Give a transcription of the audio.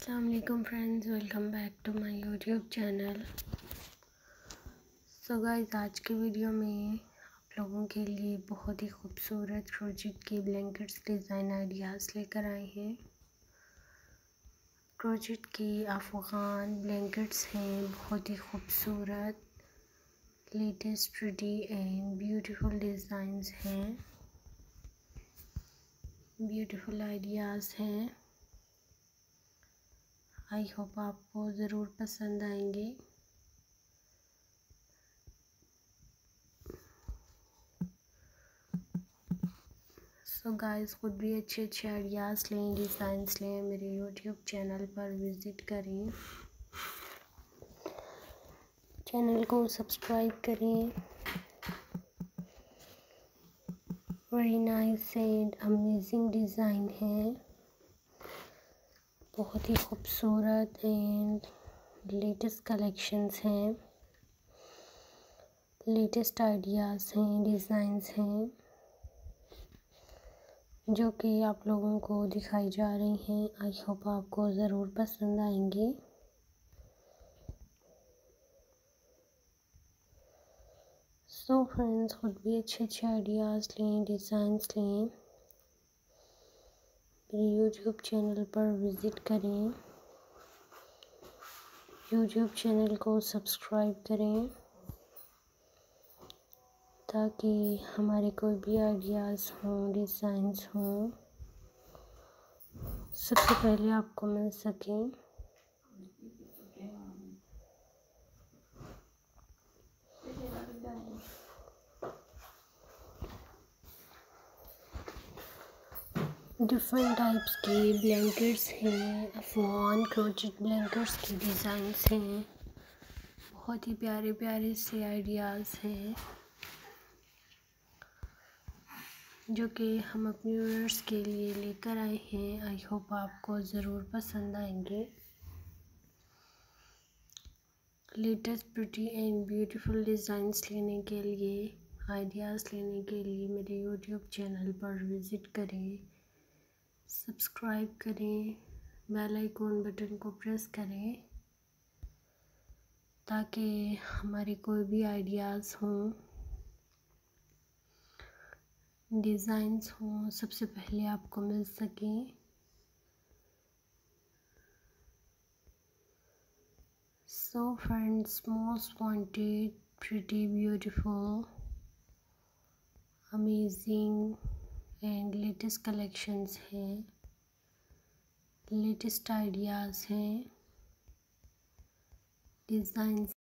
Aslam friends welcome back to my YouTube channel so guys आज की video में आप लोगों के लिए बहुत ही खूबसूरत क्रोचिट की ब्लैंकेट्स डिज़ाइन आइडियाज़ लेकर आए हैं। क्रोचिट की अफ़गान ब्लैंकेट्स हैं, बहुत ही खूबसूरत latest pretty and beautiful designs हैं। ब्यूटीफुल आइडियाज़ हैं। आई होप आपको ज़रूर पसंद आएँगे। सो गाइस खुद भी अच्छे अच्छे आइडियाज़ लें डिज़ाइंस लें, मेरे यूट्यूब चैनल पर विज़िट करें। चैनल को सब्सक्राइब करें। Very nice and amazing design है। बहुत ही खूबसूरत एंड लेटेस्ट कलेक्शंस हैं। लेटेस्ट आइडियाज़ हैं डिज़ाइंस हैं, जो कि आप लोगों को दिखाई जा रही हैं। आई होप आपको ज़रूर पसंद आएँगे। सो फ्रेंड्स खुद भी अच्छे अच्छे आइडियाज़ लें डिज़ाइंस लें। मेरे यूट्यूब चैनल पर विज़िट करें। यूट्यूब चैनल को सब्सक्राइब करें ताकि हमारे कोई भी आइडियाज़ हों डिज़ाइंस हों, सबसे पहले आपको मिल सकें। डिफरेंट टाइप्स के ब्लैंकेट्स हैं अफवान क्रोचिट ब्लैंकेट्स के डिज़ाइंस हैं। बहुत ही प्यारे प्यारे से आइडियाज़ हैं, जो कि हम अपने व्यूअर्स के लिए लेकर आए हैं। आई होप आपको ज़रूर पसंद आएँगे। Latest beauty and beautiful designs लेने के लिए आइडियाज़ लेने के लिए मेरे यूट्यूब चैनल पर विज़िट करें। सब्सक्राइब करें, बेल आइकॉन बटन को प्रेस करें, ताकि हमारे कोई भी आइडियाज़ हों, डिज़ाइंस हों, सबसे पहले आपको मिल सकें। So friends most wanted pretty beautiful amazing and latest collections हैं। लेटेस्ट आइडियाज़ हैं। डिज़ाइंस